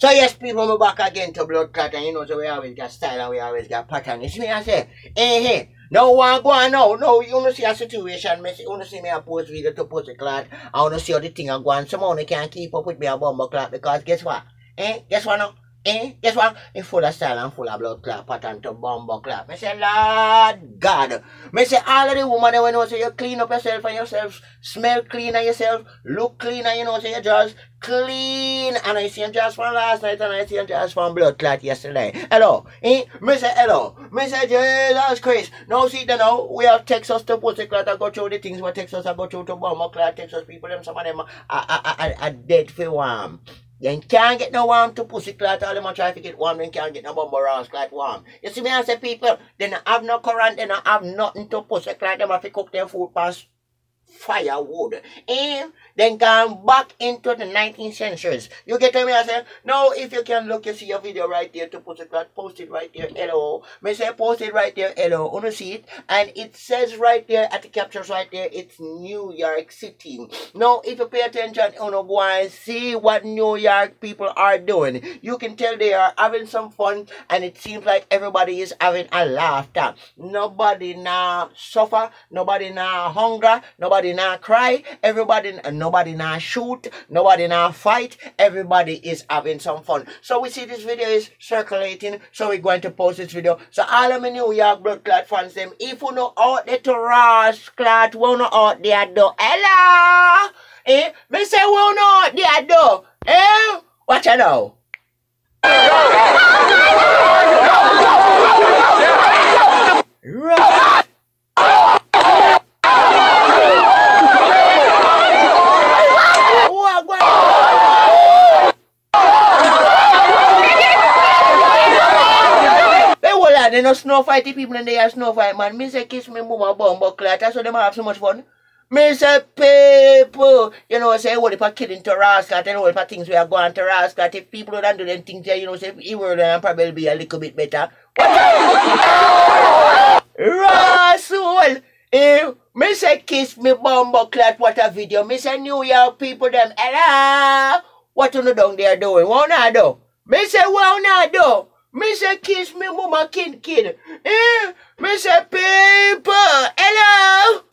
So yes, people, we back again to blood clot, and you know, so we always got style and we always got pattern. See me, I say, hey, hey, no one go on now. No, you wanna see a situation, me see, you wanna see me a post video to post a clot. I wanna see how the thing are going. Someone can't keep up with me a bumble clot because guess what? Eh, guess what now? Eh, guess what? It's full of style and full of blood clot pattern to bumble clot. Me say, Lord God. Me say, all of the woman that know say you clean up yourself and yourself, smell clean on yourself, look clean and you know say you just clean. And I see him just from last night and I see him just from blood clot yesterday. Hello. Eh? Me say, hello. Me say, Jesus Christ. Now see the now, we have Texas to pussy clot and go through the things what Texas I go through to bumble clot. Texas people, them some of them are, are, are, are dead for warm. Then can't get no warm to pussy clot. All them a try to get warm, then can't get no bumble rouse clot warm. You see me I say people, they not have no current, they not have nothing to pussy clot. Them have to cook their food past firewood. And then gone back into the 19th centuries. You get me? I say, no, if you can look, you see your video right there to put it post it right there, hello. Me say post it right there, hello. Wanna see it? And it says right there at the captures right there, it's New York City. Now, if you pay attention, you know, go and see what New York people are doing. You can tell they are having some fun and it seems like everybody is having a laughter. Nobody now suffer, nobody now hunger, nobody now cry, everybody nobody now shoot, nobody now fight, everybody is having some fun. So we see this video is circulating, so we're going to post this video. So all of my New York blood clot fans them, if you know out there to Ross clot, we know out there do. Hello! Eh? Me say we know out there do. Eh? Watch out now. They no snow fight the people and they are snow fight man. Me say kiss me mama bumbo clat. That's why them have so much fun. Me say people, you know, say what if I killing to rascal, you know, if I things we are going to rascal, if people don't do them things you know, say he will then probably be a little bit better. Rascal! Eh, me say kiss me bumbo clat, what a video. Me say New York people them, hello! What you know down there doing? What not do? Me say what not do? Me say kiss me mama kid kid. Eh? Me say people, hello!